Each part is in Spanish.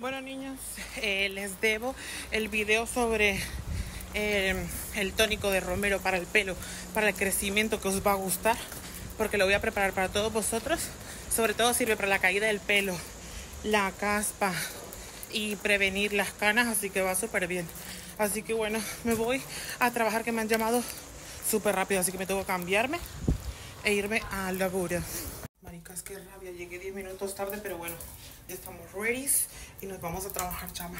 Bueno niños, eh, les debo el video sobre eh, el tónico de romero para el pelo, para el crecimiento que os va a gustar, porque lo voy a preparar para todos vosotros. Sobre todo sirve para la caída del pelo, la caspa y prevenir las canas, así que va súper bien. Así que bueno, me voy a trabajar que me han llamado súper rápido, así que me tengo que cambiarme e irme al laburo. Maricas, qué rabia, llegué 10 minutos tarde, pero bueno, ya estamos ready y nos vamos a trabajar, chama.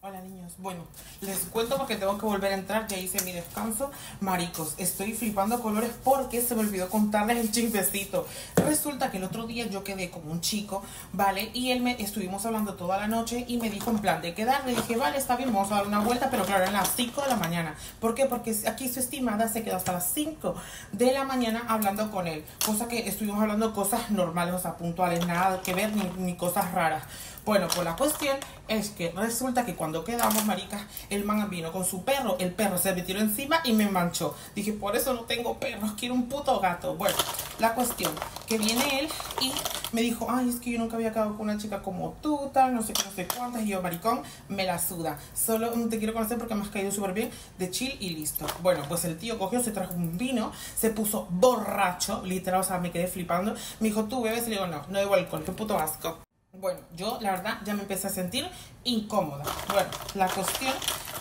Hola niños, bueno, les cuento porque tengo que volver a entrar, ya hice mi descanso. Maricos, estoy flipando colores porque se me olvidó contarles el chismecito. Resulta que el otro día yo quedé con un chico, ¿vale? Y él me, estuvimos hablando toda la noche y me dijo en plan de quedar Le dije, vale, está bien, vamos a dar una vuelta, pero claro, en las 5 de la mañana. ¿Por qué? Porque aquí su estimada se quedó hasta las 5 de la mañana hablando con él Cosa que estuvimos hablando cosas normales, o sea, puntuales, nada que ver, ni cosas raras. Bueno, pues la cuestión es que resulta que cuando quedamos, maricas, el man vino con su perro, el perro se me tiró encima y me manchó. Dije, por eso no tengo perros, quiero un puto gato. Bueno, la cuestión, que viene él y me dijo, ay, es que yo nunca había quedado con una chica como tú, tal, no sé qué, no sé cuántas. Y yo, maricón, me la suda. Solo te quiero conocer porque me has caído súper bien, de chill y listo. Bueno, pues el tío cogió, se trajo un vino, se puso borracho, literal, o sea, me quedé flipando. Me dijo, tú bebes, y le digo, no, no debo alcohol, qué puto asco. Bueno, yo la verdad ya me empecé a sentir incómoda. Bueno, la cuestión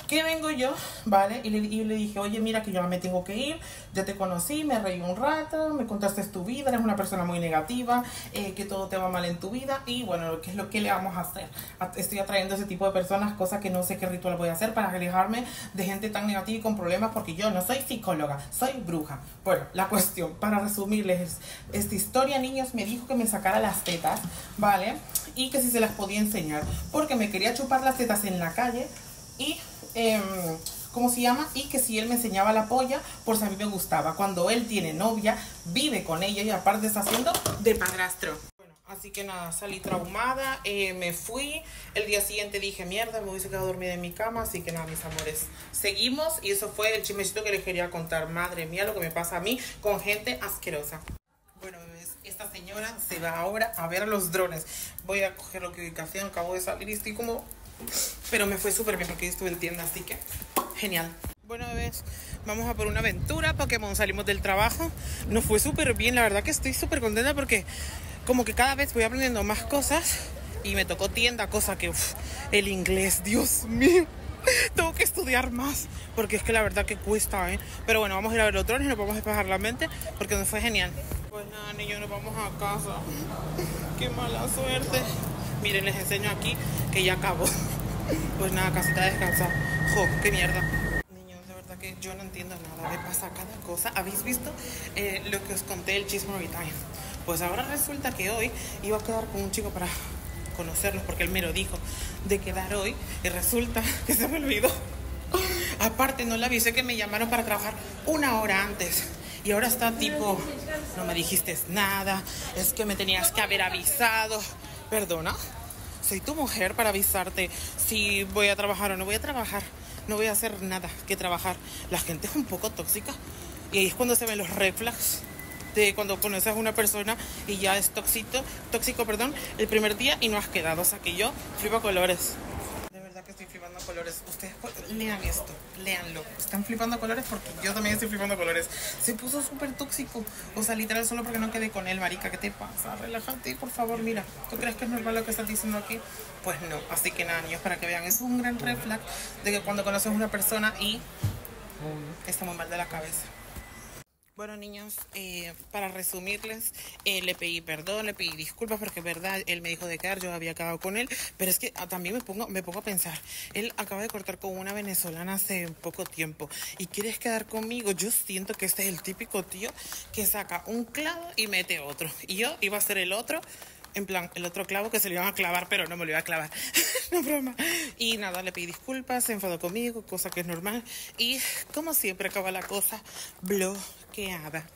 que vengo yo, ¿vale? Y le, dije, oye, mira que yo me tengo que ir, ya te conocí, me reí un rato, me contaste tu vida, eres una persona muy negativa, eh, que todo te va mal en tu vida y bueno, ¿qué es lo que le vamos a hacer? Estoy atrayendo ese tipo de personas, cosas que no sé qué ritual voy a hacer para alejarme de gente tan negativa y con problemas porque yo no soy psicóloga, soy bruja. Bueno, la cuestión, para resumirles esta historia, niños, me dijo que me sacara las tetas, ¿vale? Y que si se las podía enseñar, porque me quería chupar las tetas en la calle y eh, ¿cómo se llama? Y que si él me enseñaba la polla, por si a mí me gustaba. Cuando él tiene novia, vive con ella y aparte está haciendo de padrastro. Bueno, así que nada, salí traumada, eh, me fui. El día siguiente dije, mierda, me hubiese quedado dormida en mi cama. Así que nada, mis amores, seguimos. Y eso fue el chismecito que les quería contar. Madre mía, lo que me pasa a mí con gente asquerosa. Bueno, bebés, esta señora se va ahora a ver los drones. Voy a coger lo que ubicación, acabo de salir y estoy como pero me fue súper bien porque yo estuve en tienda, así que genial. Bueno, bebés, vamos a por una aventura Pokémon. Salimos del trabajo. Nos fue súper bien. La verdad que estoy súper contenta porque como que cada vez voy aprendiendo más cosas. Y me tocó tienda, cosa que el inglés, Dios mío. Tengo que estudiar más porque es que la verdad que cuesta, ¿eh? Pero bueno, vamos a ir a ver los drones y nos vamos a despejar la mente porque nos fue genial. Niños, nos vamos a casa. Qué mala suerte. Miren, les enseño aquí que ya acabó. Pues nada, casita de descansar. Jo, qué mierda. Niños, de verdad que yo no entiendo nada. Me pasa cada cosa. ¿Habéis visto eh, lo que os conté el chisme time? Pues ahora resulta que hoy iba a quedar con un chico para conocerlos porque él me lo dijo de quedar hoy y resulta que se me olvidó. Aparte, no le avisé que me llamaron para trabajar una hora antes. Y ahora está tipo, no me dijiste nada, es que me tenías que haber avisado. Perdona, soy tu mujer para avisarte si voy a trabajar o no voy a trabajar. No voy a hacer nada que trabajar. La gente es un poco tóxica y ahí es cuando se ven los reflex de cuando conoces a una persona y ya es tóxico, tóxico, perdón, el primer día y no has quedado. O sea que yo flipo colores estoy flipando colores. Ustedes lean esto, leanlo. Están flipando colores porque yo también estoy flipando colores. Se puso súper tóxico. O sea, literal, solo porque no quedé con él, marica. ¿Qué te pasa? Relájate, por favor, mira. ¿Tú crees que es normal lo que estás diciendo aquí? Pues no. Así que nada, niños, para que vean. Es un gran reflex de que cuando conoces a una persona y está muy mal de la cabeza. Bueno, niños, eh, para resumirles, eh, le pedí perdón, le pedí disculpas porque, verdad, él me dijo de quedar, yo había acabado con él, pero es que ah, también me pongo, me pongo a pensar, él acaba de cortar con una venezolana hace poco tiempo y quieres quedar conmigo, yo siento que este es el típico tío que saca un clavo y mete otro, y yo iba a ser el otro, en plan, el otro clavo que se le iban a clavar, pero no me lo iba a clavar. no broma. Y nada, le pedí disculpas, se enfadó conmigo, cosa que es normal. Y como siempre acaba la cosa bloqueada.